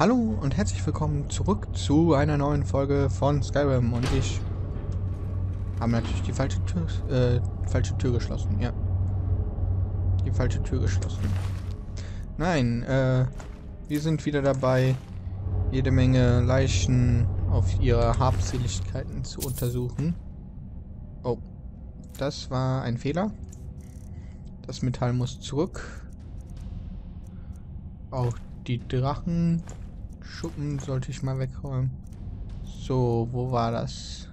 Hallo und herzlich willkommen zurück zu einer neuen Folge von Skyrim und ich habe natürlich die falsche Tür, äh, falsche Tür geschlossen, ja. Die falsche Tür geschlossen. Nein, äh, wir sind wieder dabei, jede Menge Leichen auf ihre Habseligkeiten zu untersuchen. Oh, das war ein Fehler. Das Metall muss zurück. Auch die Drachen Schuppen sollte ich mal wegräumen. So, wo war das?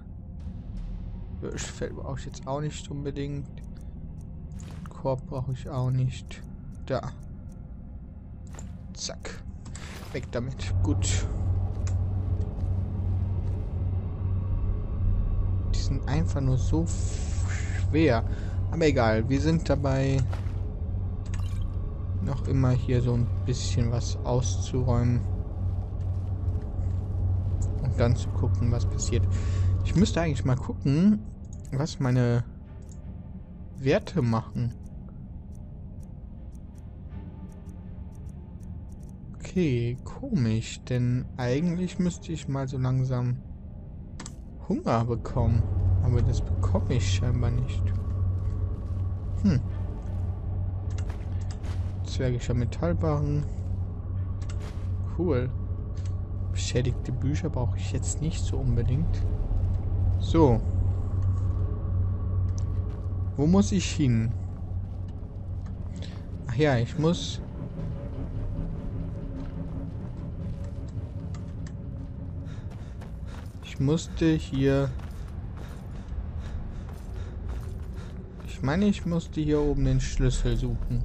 Feld brauche ich jetzt auch nicht unbedingt. Den Korb brauche ich auch nicht. Da. Zack. Weg damit. Gut. Die sind einfach nur so schwer. Aber egal, wir sind dabei, noch immer hier so ein bisschen was auszuräumen dann zu gucken, was passiert. Ich müsste eigentlich mal gucken, was meine Werte machen. Okay, komisch, denn eigentlich müsste ich mal so langsam Hunger bekommen. Aber das bekomme ich scheinbar nicht. Hm. Zwergischer Metallbarren. Cool. Beschädigte Bücher brauche ich jetzt nicht so unbedingt. So. Wo muss ich hin? Ach ja, ich muss... Ich musste hier... Ich meine, ich musste hier oben den Schlüssel suchen.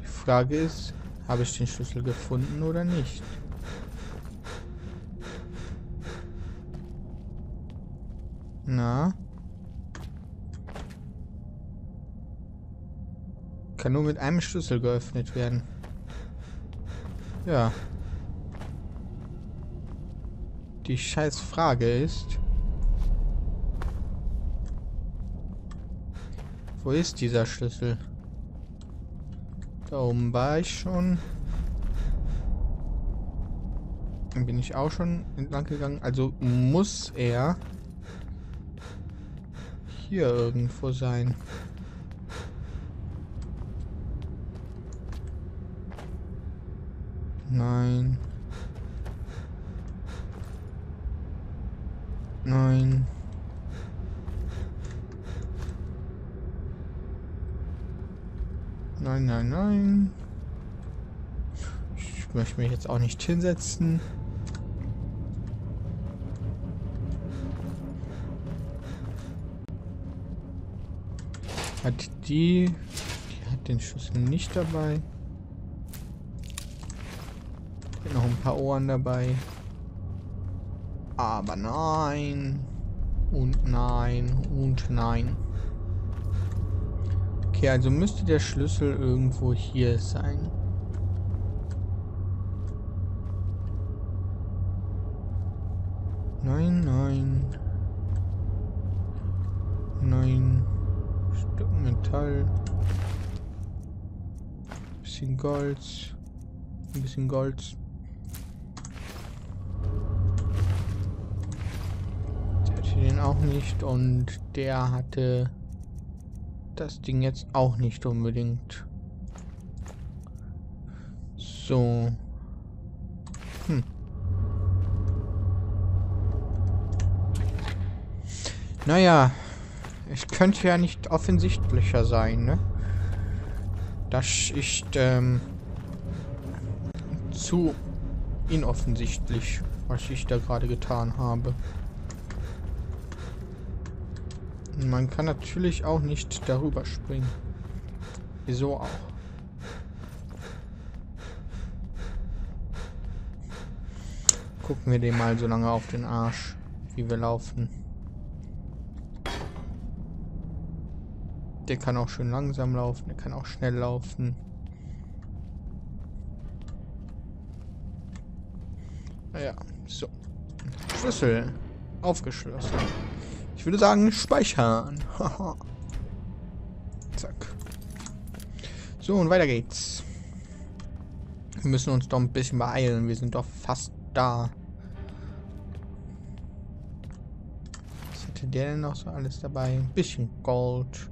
Die Frage ist, habe ich den Schlüssel gefunden oder nicht? Na? Kann nur mit einem Schlüssel geöffnet werden. Ja. Die scheiß Frage ist... Wo ist dieser Schlüssel? Da oben war ich schon. Dann bin ich auch schon entlang gegangen. Also muss er hier irgendwo sein. Nein. Nein. Nein, nein, nein. Ich möchte mich jetzt auch nicht hinsetzen. Hat die... Die hat den Schlüssel nicht dabei. Hat noch ein paar Ohren dabei. Aber nein. Und nein. Und nein. Okay, also müsste der Schlüssel irgendwo hier sein. Nein, nein. Nein. Stück Metall. Bisschen Gold. Ein bisschen Gold. Der hatte den auch nicht und der hatte das Ding jetzt auch nicht unbedingt. So. Hm. Naja, es könnte ja nicht offensichtlicher sein, ne? Das ist, ähm, zu inoffensichtlich, was ich da gerade getan habe. Man kann natürlich auch nicht darüber springen. Wieso auch? Gucken wir dem mal so lange auf den Arsch, wie wir laufen. Der kann auch schön langsam laufen, der kann auch schnell laufen. Naja, so. Schlüssel aufgeschlossen. Ich würde sagen, speichern. Zack. So, und weiter geht's. Wir müssen uns doch ein bisschen beeilen. Wir sind doch fast da. Was hatte der denn noch so alles dabei? Ein bisschen Gold.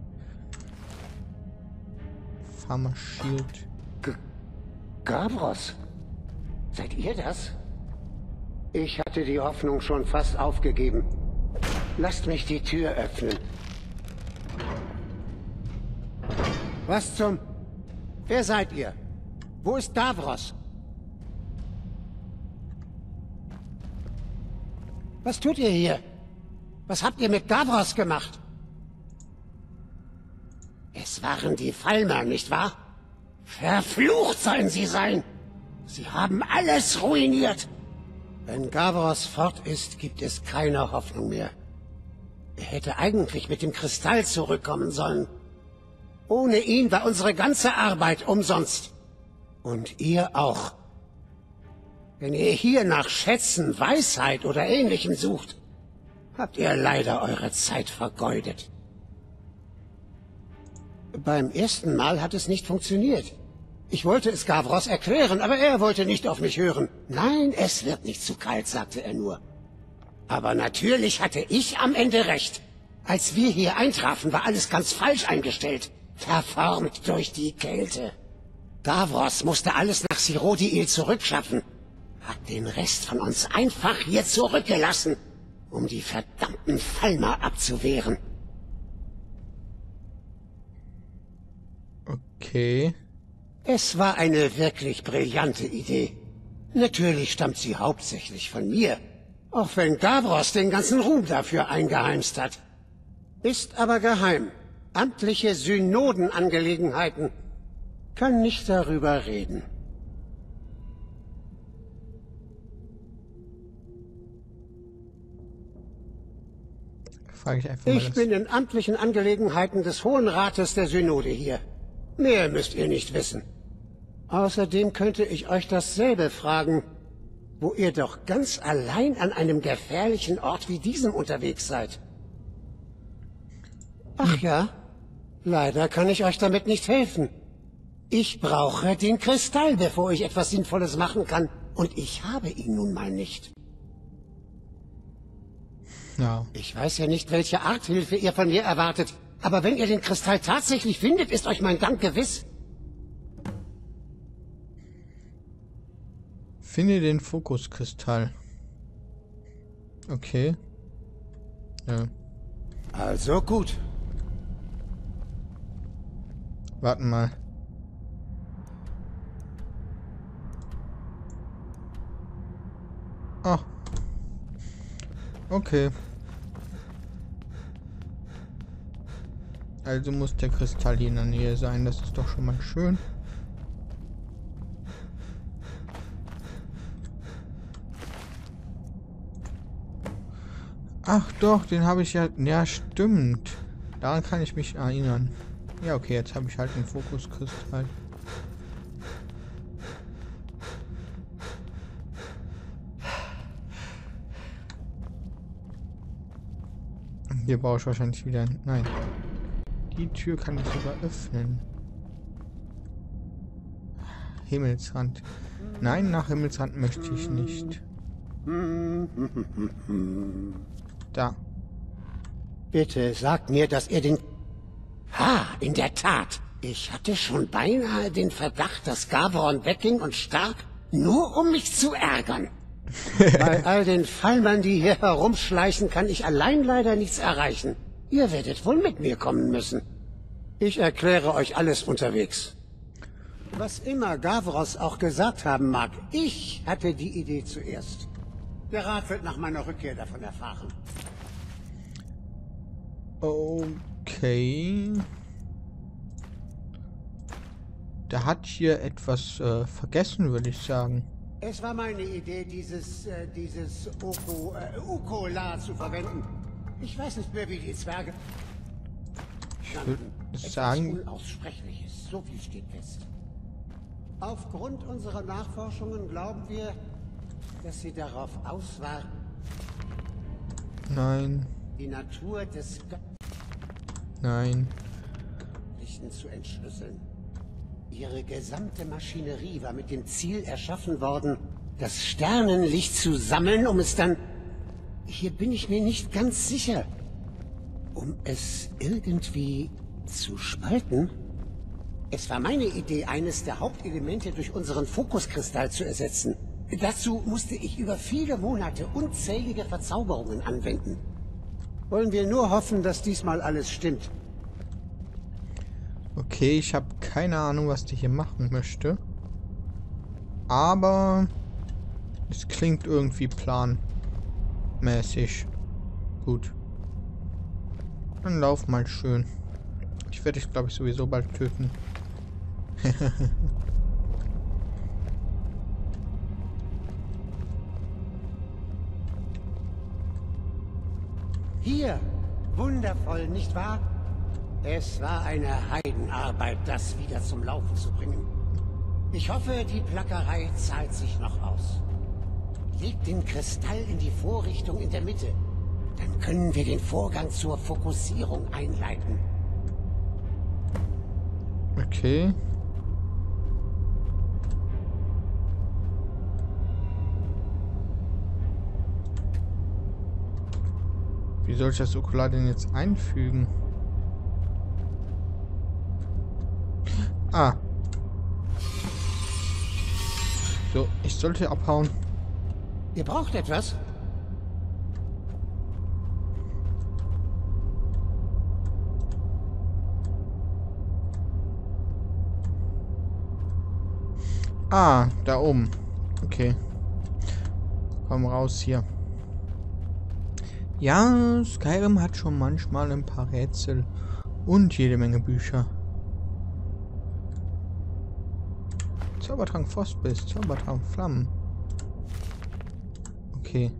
Farmer Shield. G Gavros? Seid ihr das? Ich hatte die Hoffnung schon fast aufgegeben. Lasst mich die Tür öffnen. Was zum... Wer seid ihr? Wo ist Davros? Was tut ihr hier? Was habt ihr mit Davros gemacht? Es waren die Falmer, nicht wahr? Verflucht sollen sie sein! Sie haben alles ruiniert! Wenn Gavros fort ist, gibt es keine Hoffnung mehr. Er hätte eigentlich mit dem Kristall zurückkommen sollen. Ohne ihn war unsere ganze Arbeit umsonst. Und ihr auch. Wenn ihr hier nach Schätzen, Weisheit oder Ähnlichem sucht, habt ihr leider eure Zeit vergeudet. Beim ersten Mal hat es nicht funktioniert. Ich wollte es Gavros erklären, aber er wollte nicht auf mich hören. Nein, es wird nicht zu kalt, sagte er nur. Aber natürlich hatte ich am Ende recht. Als wir hier eintrafen, war alles ganz falsch eingestellt. Verformt durch die Kälte. Gavros musste alles nach Sirodiil zurückschaffen. Hat den Rest von uns einfach hier zurückgelassen, um die verdammten Falmer abzuwehren. Okay. Es war eine wirklich brillante Idee. Natürlich stammt sie hauptsächlich von mir, auch wenn Gavros den ganzen Ruhm dafür eingeheimst hat. Ist aber geheim. Amtliche Synodenangelegenheiten kann nicht darüber reden. Frage ich einfach mal. Ich bin in amtlichen Angelegenheiten des Hohen Rates der Synode hier. Mehr müsst ihr nicht wissen. Außerdem könnte ich euch dasselbe fragen, wo ihr doch ganz allein an einem gefährlichen Ort wie diesem unterwegs seid. Ach ja, leider kann ich euch damit nicht helfen. Ich brauche den Kristall, bevor ich etwas Sinnvolles machen kann. Und ich habe ihn nun mal nicht. Ja. Ich weiß ja nicht, welche Art Hilfe ihr von mir erwartet. Aber wenn ihr den Kristall tatsächlich findet, ist euch mein Dank gewiss. Finde den Fokuskristall. Okay. Ja. Also gut. Warten mal. Ah. Okay. Also muss der Kristall hier in der Nähe sein. Das ist doch schon mal schön. Ach doch, den habe ich ja... Ja, stimmt. Daran kann ich mich erinnern. Ja, okay, jetzt habe ich halt einen Fokuskristall. Hier brauche ich wahrscheinlich wieder... Nein. Die Tür kann ich sogar öffnen. Himmelsrand. Nein, nach Himmelsrand möchte ich nicht. Da. Bitte sagt mir, dass ihr den... Ha, in der Tat. Ich hatte schon beinahe den Verdacht, dass Gavron wegging und stark, nur um mich zu ärgern. Bei all den Fallmann, die hier herumschleichen, kann ich allein leider nichts erreichen. Ihr werdet wohl mit mir kommen müssen. Ich erkläre euch alles unterwegs. Was immer Gavros auch gesagt haben mag, ich hatte die Idee zuerst. Der Rat wird nach meiner Rückkehr davon erfahren. Okay. Der hat hier etwas äh, vergessen, würde ich sagen. Es war meine Idee, dieses, äh, dieses Oko, äh, Ukola zu verwenden. Ich weiß nicht mehr, wie die Zwerge... Ich würde sagen, Unaussprechliches, so viel steht fest. Aufgrund unserer Nachforschungen glauben wir, dass sie darauf aus war, nein, die Natur des nein. Göttlichen zu entschlüsseln. Ihre gesamte Maschinerie war mit dem Ziel erschaffen worden, das Sternenlicht zu sammeln, um es dann... Hier bin ich mir nicht ganz sicher. Um es irgendwie zu spalten? Es war meine Idee, eines der Hauptelemente durch unseren Fokuskristall zu ersetzen. Dazu musste ich über viele Monate unzählige Verzauberungen anwenden. Wollen wir nur hoffen, dass diesmal alles stimmt. Okay, ich habe keine Ahnung, was die hier machen möchte. Aber es klingt irgendwie planmäßig. Gut. Dann lauf mal schön. Ich werde dich, glaube ich, sowieso bald töten. Hier! Wundervoll, nicht wahr? Es war eine Heidenarbeit, das wieder zum Laufen zu bringen. Ich hoffe, die Plackerei zahlt sich noch aus. Legt den Kristall in die Vorrichtung in der Mitte. Dann können wir den Vorgang zur Fokussierung einleiten. Okay. Wie soll ich das Okular denn jetzt einfügen? Ah. So, ich sollte abhauen. Ihr braucht etwas? Ah, da oben. Okay. Komm raus hier. Ja, Skyrim hat schon manchmal ein paar Rätsel und jede Menge Bücher. Zaubertrank Frostbiss, Zaubertrank Flammen. Okay.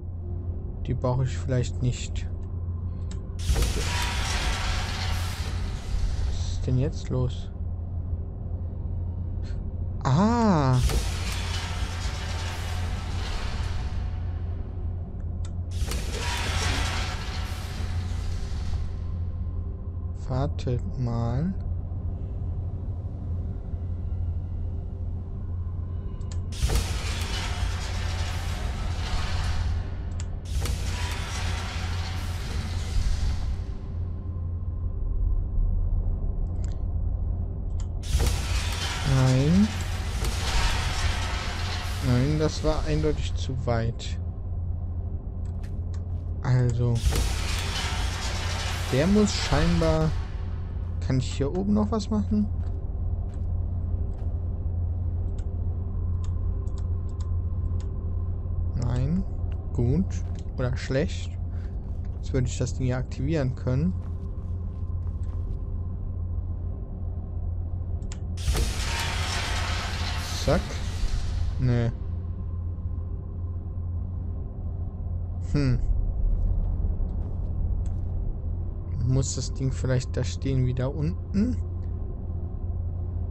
Die brauche ich vielleicht nicht. Was ist denn jetzt los? Ah. Wartet mal. Nein. Nein, das war eindeutig zu weit. Also. Der muss scheinbar... Kann ich hier oben noch was machen? Nein. Gut. Oder schlecht. Jetzt würde ich das Ding ja aktivieren können. Zack. Nee. Hm. Muss das Ding vielleicht da stehen wie da unten?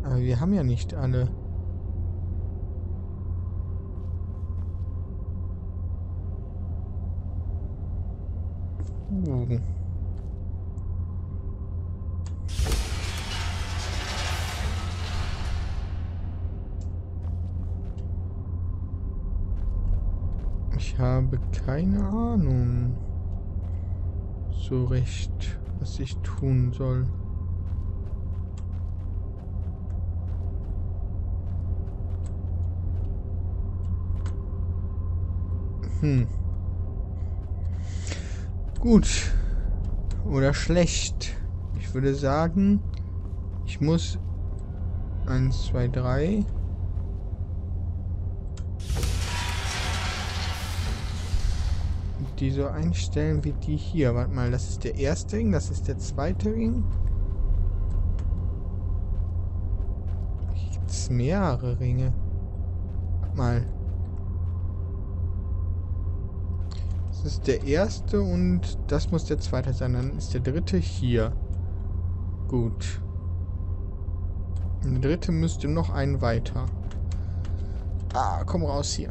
Aber wir haben ja nicht alle. Uh. Ich habe keine Ahnung so recht, was ich tun soll. Hm. Gut. Oder schlecht. Ich würde sagen, ich muss 1, 2, 3 die so einstellen wie die hier. Warte mal, das ist der erste Ring, das ist der zweite Ring. Hier gibt es mehrere Ringe. Warte mal. Das ist der erste und das muss der zweite sein. Dann ist der dritte hier. Gut. Der dritte müsste noch einen weiter. Ah, komm raus hier.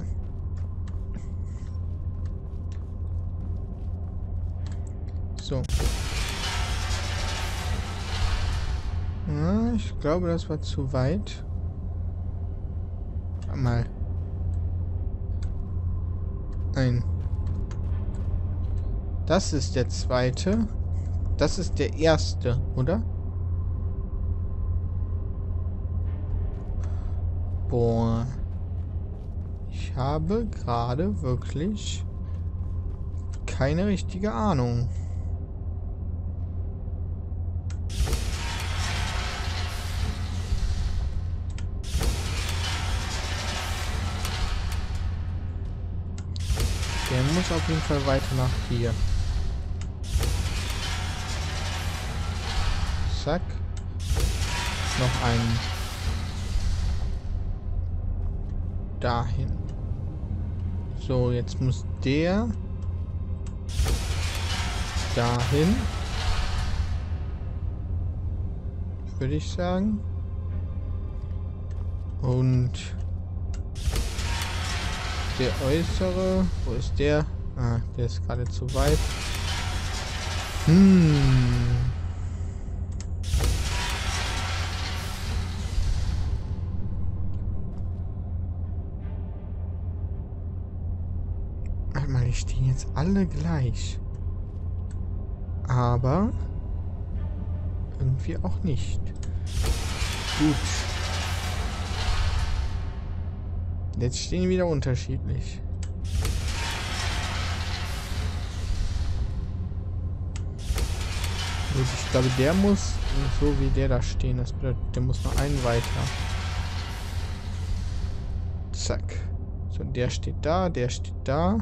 Ja, ich glaube, das war zu weit. Mal. Nein. Das ist der zweite. Das ist der erste, oder? Boah. Ich habe gerade wirklich keine richtige Ahnung. Muss auf jeden Fall weiter nach hier. Zack. Noch einen. Dahin. So, jetzt muss der dahin. Würde ich sagen. Und der äußere, wo ist der? Ah, der ist gerade zu weit. Hm. Einmal, die stehen jetzt alle gleich. Aber irgendwie auch nicht. Gut. Jetzt stehen wieder unterschiedlich. Gut, ich glaube, der muss so wie der da stehen. Das bedeutet, der muss noch einen weiter. Zack. So, der steht da, der steht da.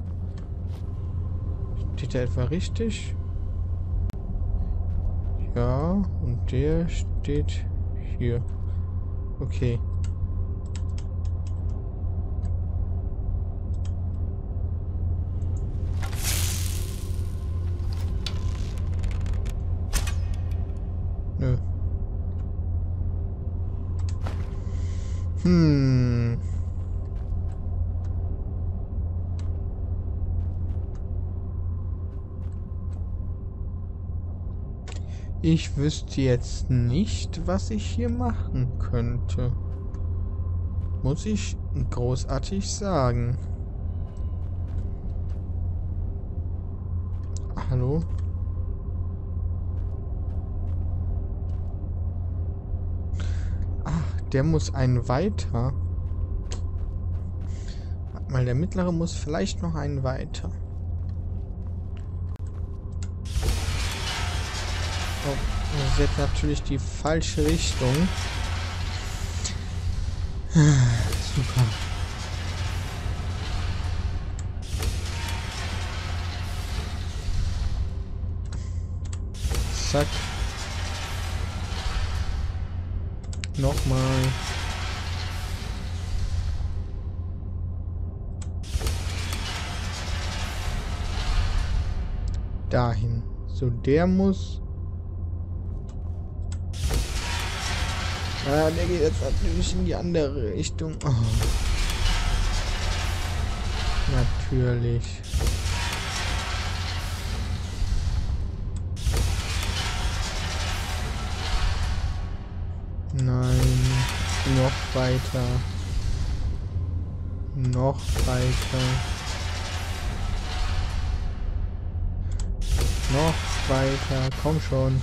Steht der etwa richtig? Ja, und der steht hier. Okay. Hm. Ich wüsste jetzt nicht, was ich hier machen könnte. Muss ich großartig sagen. Der muss einen weiter. Mal der mittlere muss vielleicht noch einen weiter. Oh, das ist natürlich die falsche Richtung. Super. Zack. Nochmal. Dahin. So, der muss Ja, der geht jetzt natürlich in die andere Richtung. Oh. Natürlich. Nein. Noch weiter. Noch weiter. Noch weiter. Komm schon.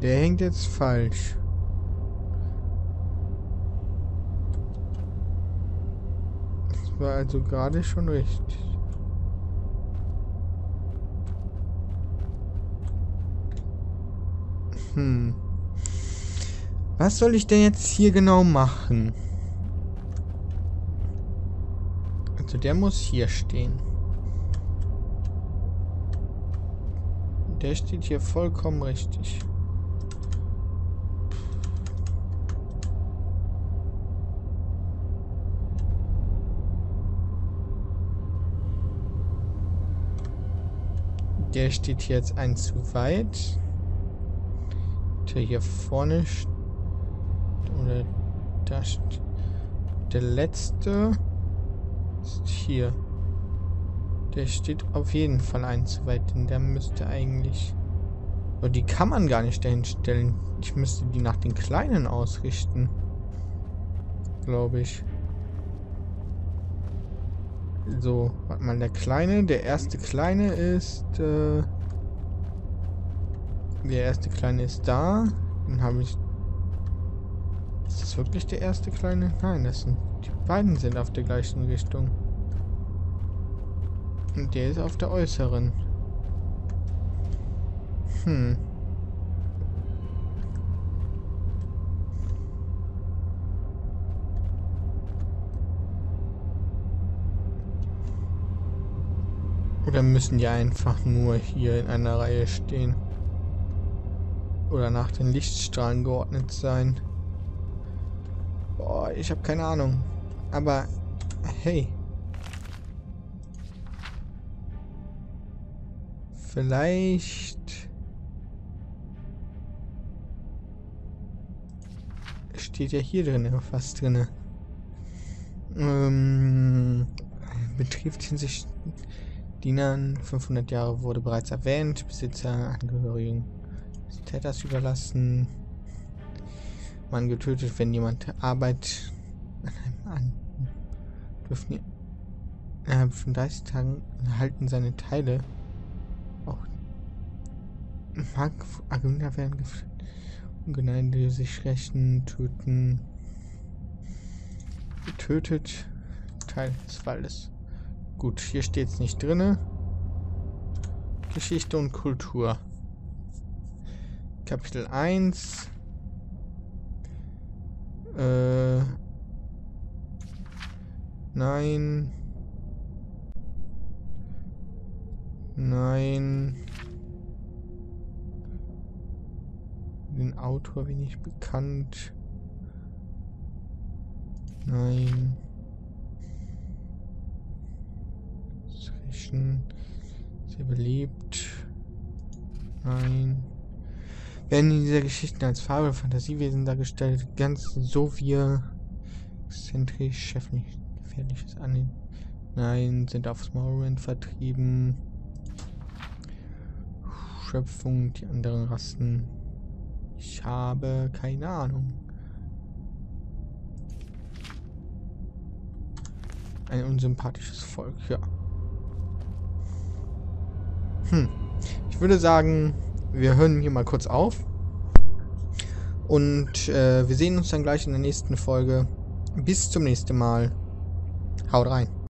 Der hängt jetzt falsch. War also gerade schon richtig. Hm. Was soll ich denn jetzt hier genau machen? Also der muss hier stehen. Der steht hier vollkommen richtig. Der steht hier jetzt ein zu weit. Der hier vorne oder da der letzte jetzt hier. Der steht auf jeden Fall ein zu weit, denn der müsste eigentlich... Aber die kann man gar nicht dahin stellen. Ich müsste die nach den Kleinen ausrichten. Glaube ich. So, warte mal, der Kleine, der erste Kleine ist, äh, Der erste Kleine ist da. Dann habe ich... Ist das wirklich der erste Kleine? Nein, das sind... Die beiden sind auf der gleichen Richtung. Und der ist auf der äußeren. Hm. Oder müssen die einfach nur hier in einer Reihe stehen? Oder nach den Lichtstrahlen geordnet sein? Boah, ich habe keine Ahnung. Aber, hey. Vielleicht... Steht ja hier drin was drin. Ähm, betrifft hinsichtlich Dienern 500 Jahre wurde bereits erwähnt. Besitzer, Angehörigen des Täters überlassen. Man getötet, wenn jemand Arbeit an einem an dürfen innerhalb von 30 Tagen erhalten seine Teile auch mag Agenda werden Ungeneide sich rächen, töten getötet Teil des Waldes. Gut, hier steht es nicht drinne. Geschichte und Kultur. Kapitel 1. Äh. Nein. Nein. Den Autor wenig bekannt. Nein. Menschen. Sehr beliebt. Nein. Werden in dieser Geschichten als Farbe Fantasiewesen dargestellt, ganz so wie exzentrisch, Chef nicht gefährliches annehmen. Nein, sind aufs Morrowind vertrieben. Schöpfung, die anderen Rassen. Ich habe keine Ahnung. Ein unsympathisches Volk, ja. Hm. Ich würde sagen, wir hören hier mal kurz auf. Und äh, wir sehen uns dann gleich in der nächsten Folge. Bis zum nächsten Mal. Haut rein.